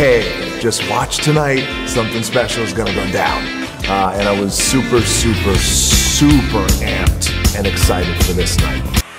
hey, just watch tonight. Something special is gonna go down. Uh, and I was super, super, super amped and excited for this night.